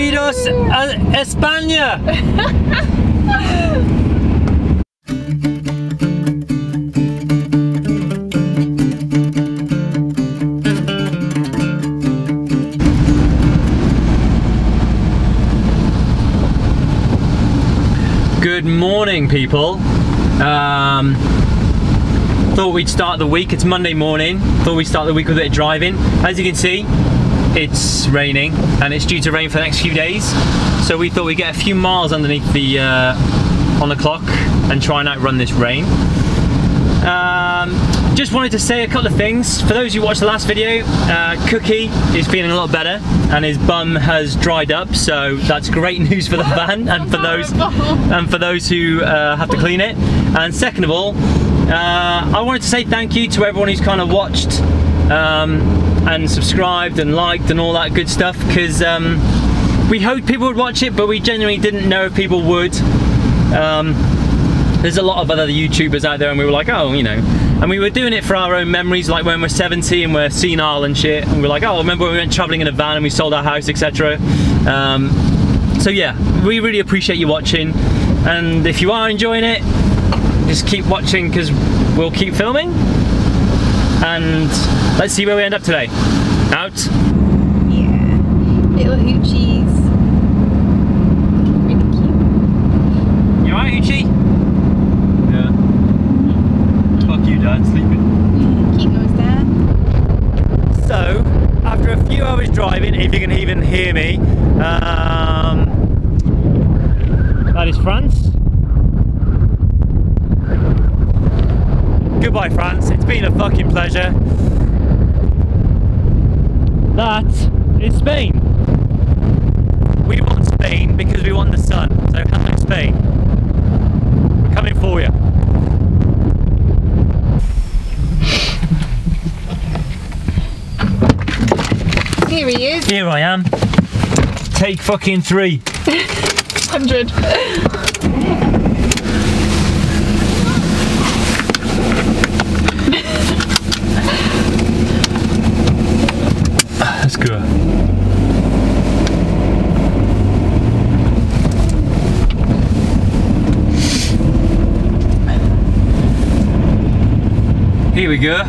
Bienvenidos a España. Good morning, people. Um, thought we'd start the week. It's Monday morning. Thought we'd start the week with a bit of driving. As you can see, it's raining and it's due to rain for the next few days. So we thought we'd get a few miles underneath the uh, on the clock and try and outrun this rain. Um, just wanted to say a couple of things. For those who watched the last video, uh, Cookie is feeling a lot better and his bum has dried up, so that's great news for the van and for those and for those who uh, have to clean it. And second of all, uh, I wanted to say thank you to everyone who's kind of watched um, and subscribed and liked and all that good stuff because um, we hoped people would watch it, but we genuinely didn't know if people would. Um, there's a lot of other YouTubers out there and we were like, oh, you know, and we were doing it for our own memories, like when we're 70 and we're senile and shit, and we're like, oh, remember when we went traveling in a van and we sold our house, etc. Um, so yeah, we really appreciate you watching, and if you are enjoying it, just keep watching because we'll keep filming, and let's see where we end up today. Out. Yeah. Little hoochies. Really cute. You alright, Uchi? Yeah. Fuck you, Dad, sleeping. Keep nose down. So, after a few hours driving, if you can even hear me, um, that is France. Goodbye, France. It's been a fucking pleasure. That is Spain. We want Spain because we want the sun. So, hello, Spain. We're coming for you. Here he is. Here I am. Take fucking three. 100. Let's go. Here we go.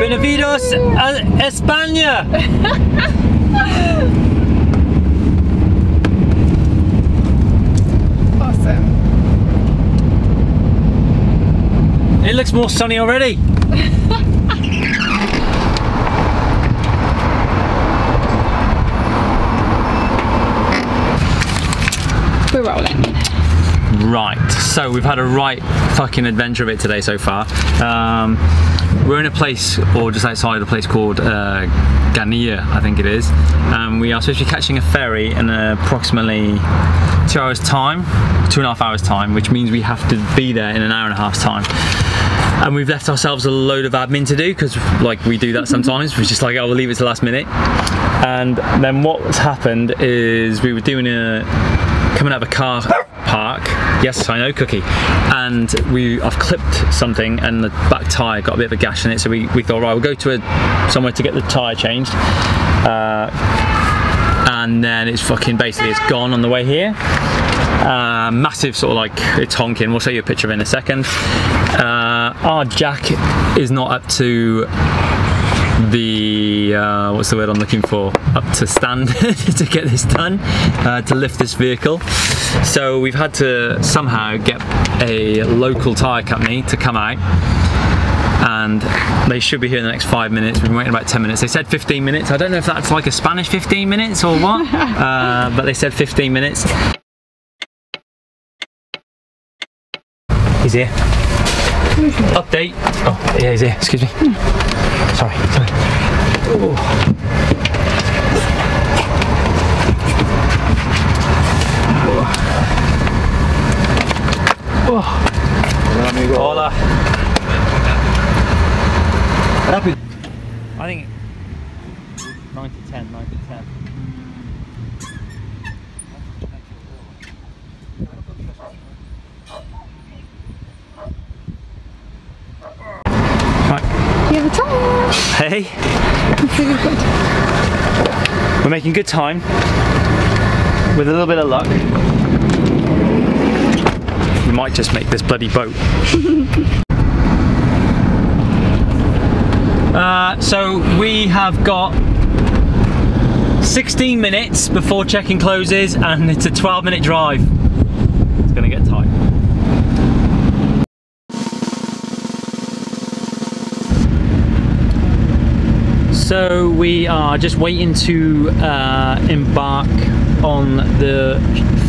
Bienvenidos a uh, España. Awesome. It looks more sunny already. We're rolling. Right, so we've had a right fucking adventure of it today so far. Um, we're in a place, or just outside a place called uh, Gandia, I think it is. Um, we are supposed to be catching a ferry in approximately two hours' time, two and a half hours' time, which means we have to be there in an hour and a half's time. And we've left ourselves a load of admin to do because, like, we do that sometimes. We're just like, oh, we'll leave it to the last minute. And then what's happened is we were doing a coming out of a car park. Yes, I know, Cookie. And we, I've clipped something, and the back tyre got a bit of a gash in it. So we, we thought, right, we'll go to a, somewhere to get the tyre changed. Uh, and then it's fucking basically it's gone on the way here. Uh, massive sort of like it's honking. We'll show you a picture in a second. Uh, our jack is not up to the uh, what's the word I'm looking for? Up to standard to get this done uh, to lift this vehicle. So we've had to somehow get a local tyre company to come out and they should be here in the next five minutes. We've been waiting about 10 minutes. They said 15 minutes. I don't know if that's like a Spanish 15 minutes or what uh, but they said 15 minutes. He's here. Update. Oh yeah he's here. Excuse me Sorry, sorry. Hola. Rápido. I think 90 10, 90 10. You have a we're making good time with a little bit of luck. We might just make this bloody boat. uh, so we have got 16 minutes before check-in closes and it's a 12 minute drive. So we are just waiting to uh, embark on the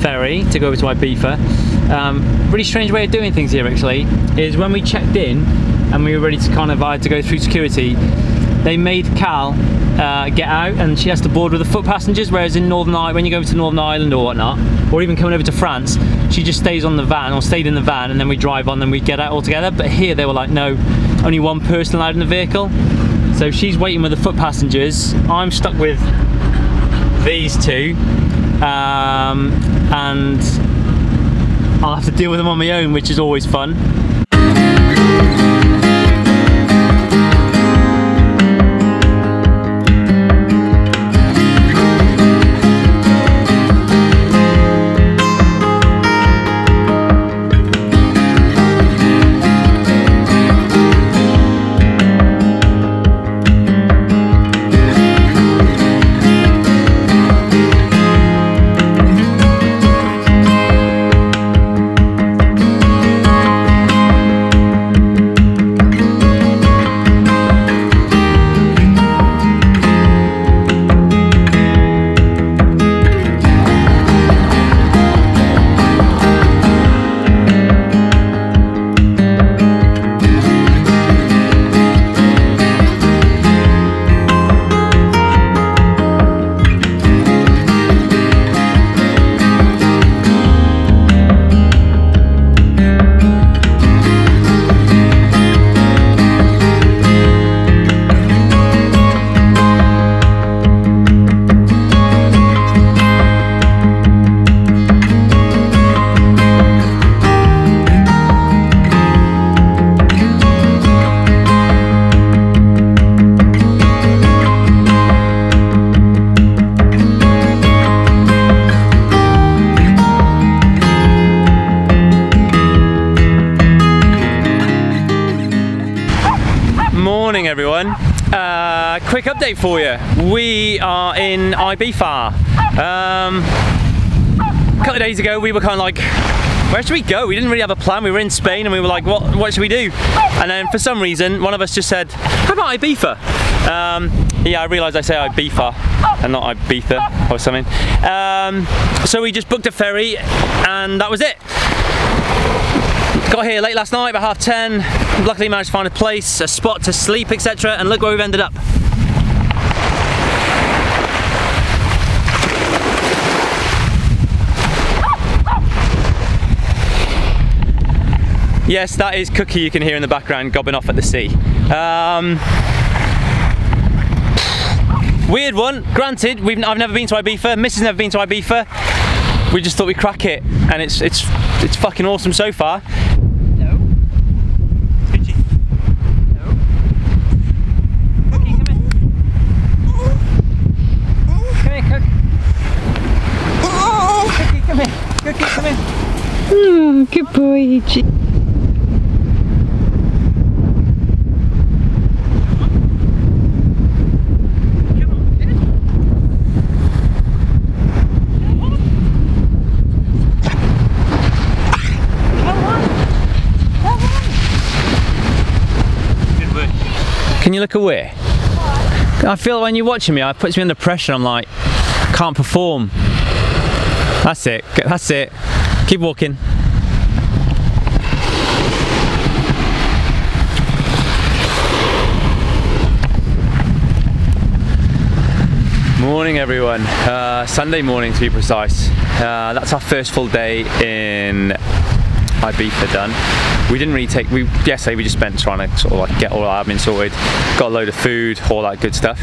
ferry to go over to Ibiza. Um, really strange way of doing things here actually is when we checked in and we were ready to kind of had to go through security. They made Cal uh, get out and she has to board with the foot passengers. Whereas in Northern Ireland, when you go over to Northern Ireland or whatnot, or even coming over to France, she just stays on the van or stayed in the van and then we drive on and we get out all together. But here they were like, no, only one person allowed in the vehicle. So she's waiting with the foot passengers. I'm stuck with these two, um, and I'll have to deal with them on my own, which is always fun. Quick update for you. We are in Ibiza. Um, a couple of days ago, we were kind of like, where should we go? We didn't really have a plan. We were in Spain, and we were like, what, what should we do? And then for some reason, one of us just said, how about Ibiza? Um, yeah, I realised I say Ibiza and not Ibiza or something. Um, so we just booked a ferry, and that was it. Got here late last night, about half ten. Luckily managed to find a place, a spot to sleep, etc. And look where we've ended up. Yes, that is Cookie you can hear in the background gobbing off at the sea. Um, weird one, granted, we've, I've never been to Ibiza, Mrs. never been to Ibiza. We just thought we'd crack it, and it's it's it's fucking awesome so far. No. Scoochie. No. Cookie, come here. Come here, Cook. Cookie, come here. Cookie, come here. Oh, good boy, Ichi. Look away? I feel when you're watching me, it puts me under pressure. I'm like, can't perform. That's it. That's it. Keep walking. Morning, everyone. Uh, Sunday morning, to be precise. Uh, that's our first full day in Ibiza done. We didn't really take. We yesterday we just spent trying to sort of like get all our admin sorted, got a load of food, all that good stuff.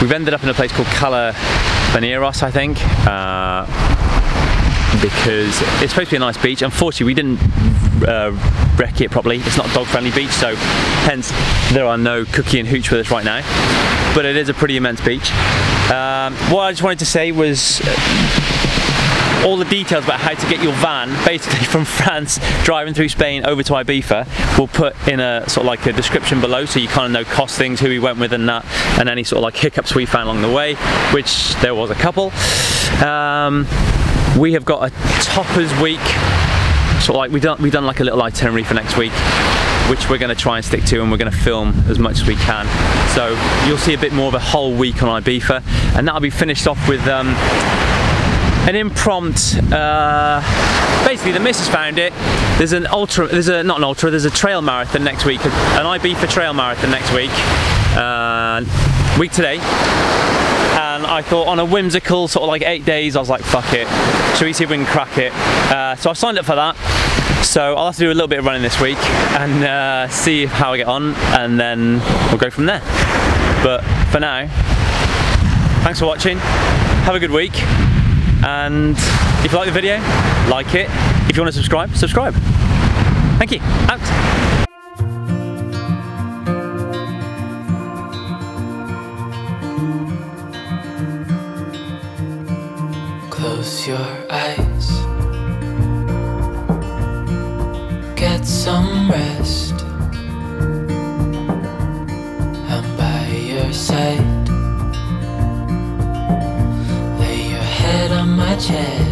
We've ended up in a place called Cala Baneros, I think. Uh, because it's supposed to be a nice beach. Unfortunately, we didn't uh, wreck it properly. It's not a dog-friendly beach, so hence there are no cookie and hooch with us right now. But it is a pretty immense beach. Um, what I just wanted to say was all the details about how to get your van basically from France driving through Spain over to Ibiza we'll put in a sort of like a description below so you kind of know costings who we went with and that and any sort of like hiccups we found along the way which there was a couple. Um, we have got a toppers week sort of like we done we done like a little itinerary for next week which we're going to try and stick to and we're going to film as much as we can. So you'll see a bit more of a whole week on Ibiza and that'll be finished off with um, an impromptu. Uh, basically, the missus found it. There's an ultra. There's a not an ultra. There's a trail marathon next week. An for trail marathon next week. Uh, week today. And I thought on a whimsical sort of like eight days, I was like, fuck it. Should we see if we can crack it? Uh, so I signed up for that. So I'll have to do a little bit of running this week and uh, see how I get on, and then we'll go from there. But for now, thanks for watching. Have a good week. And if you like the video, like it. If you want to subscribe, subscribe. Thank you. Out. Close your eyes. Get some rest. On